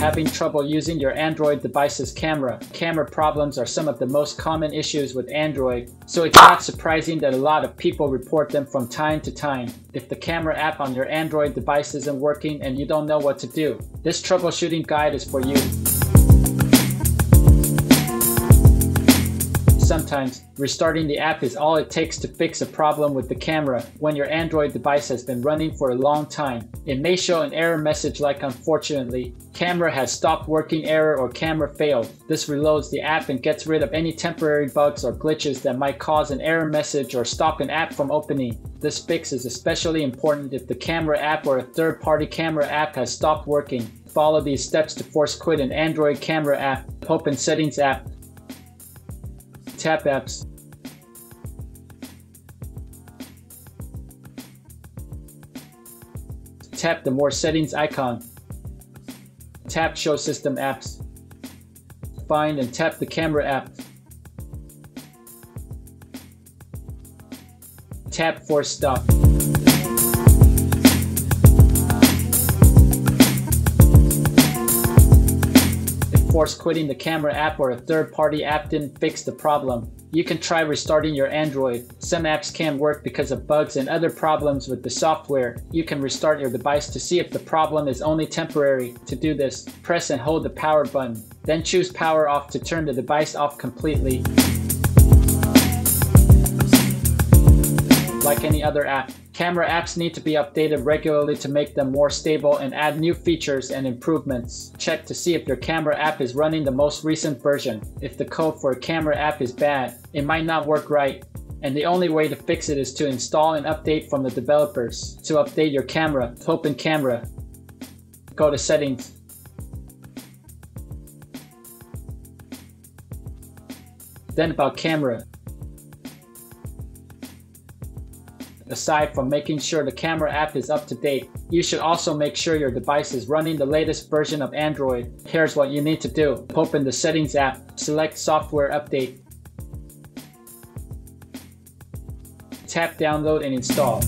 Having trouble using your Android device's camera. Camera problems are some of the most common issues with Android, so it's not surprising that a lot of people report them from time to time. If the camera app on your Android device isn't working and you don't know what to do, this troubleshooting guide is for you. Sometimes, restarting the app is all it takes to fix a problem with the camera when your Android device has been running for a long time. It may show an error message like unfortunately, camera has stopped working error or camera failed. This reloads the app and gets rid of any temporary bugs or glitches that might cause an error message or stop an app from opening. This fix is especially important if the camera app or a third-party camera app has stopped working. Follow these steps to force quit an Android camera app. Open Settings app, Tap apps. Tap the More Settings icon. Tap Show System Apps. Find and tap the Camera app. Tap Force Stop. Force quitting the camera app or a third-party app didn't fix the problem. You can try restarting your Android. Some apps can't work because of bugs and other problems with the software. You can restart your device to see if the problem is only temporary. To do this, press and hold the power button. Then choose power off to turn the device off completely. Like any other app, Camera apps need to be updated regularly to make them more stable and add new features and improvements. Check to see if your camera app is running the most recent version. If the code for a camera app is bad, it might not work right. And the only way to fix it is to install an update from the developers. To update your camera, open camera. Go to settings. Then about camera. Aside from making sure the camera app is up to date, you should also make sure your device is running the latest version of Android. Here's what you need to do. Open the Settings app, select Software Update. Tap Download and install.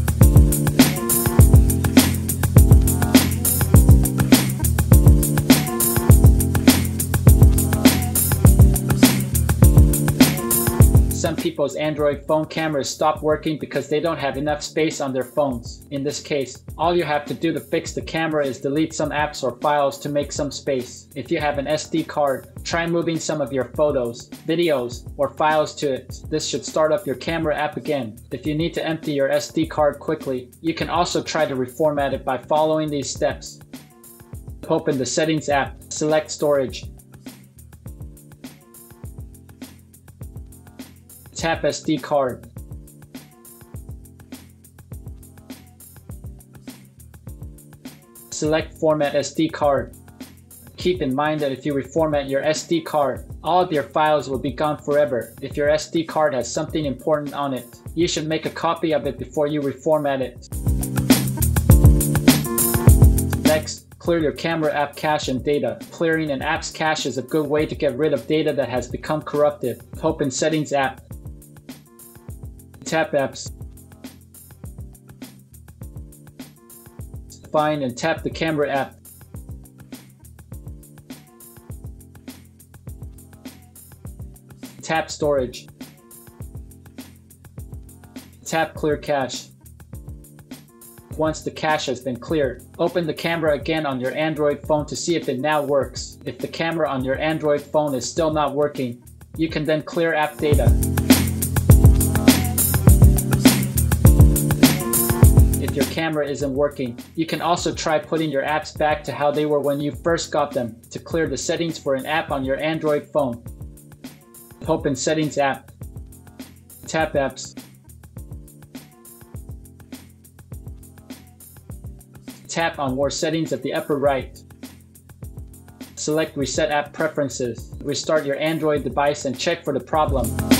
People's Android phone cameras stop working because they don't have enough space on their phones. In this case, all you have to do to fix the camera is delete some apps or files to make some space. If you have an SD card, try moving some of your photos, videos, or files to it. This should start up your camera app again. If you need to empty your SD card quickly, you can also try to reformat it by following these steps. Open the Settings app, select Storage, Tap SD card. Select Format SD card. Keep in mind that if you reformat your SD card, all of your files will be gone forever. If your SD card has something important on it, you should make a copy of it before you reformat it. Next, clear your camera app cache and data. Clearing an app's cache is a good way to get rid of data that has become corrupted. Open Settings app, tap apps. Find and tap the camera app. Tap storage. Tap clear cache. Once the cache has been cleared, open the camera again on your Android phone to see if it now works. If the camera on your Android phone is still not working, you can then clear app data. If your camera isn't working. You can also try putting your apps back to how they were when you first got them to clear the settings for an app on your Android phone. Open Settings app. Tap Apps. Tap on More Settings at the upper right. Select Reset App Preferences. Restart your Android device and check for the problem.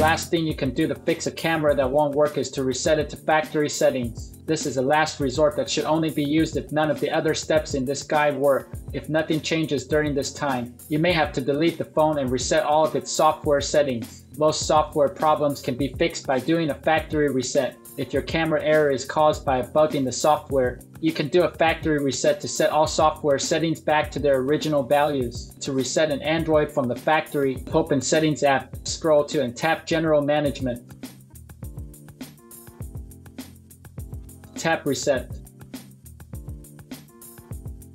Last thing you can do to fix a camera that won't work is to reset it to factory settings. This is a last resort that should only be used if none of the other steps in this guide work. If nothing changes during this time, you may have to delete the phone and reset all of its software settings. Most software problems can be fixed by doing a factory reset. If your camera error is caused by a bug in the software, you can do a factory reset to set all software settings back to their original values. To reset an Android from the factory, open Settings app, scroll to and tap General Management. Tap Reset.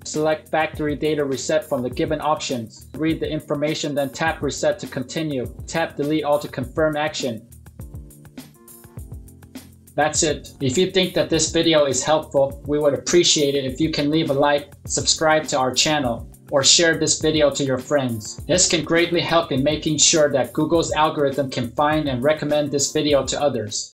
Select Factory Data Reset from the given options. Read the information then tap Reset to continue. Tap Delete All to confirm action. That's it. If you think that this video is helpful, we would appreciate it if you can leave a like, subscribe to our channel, or share this video to your friends. This can greatly help in making sure that Google's algorithm can find and recommend this video to others.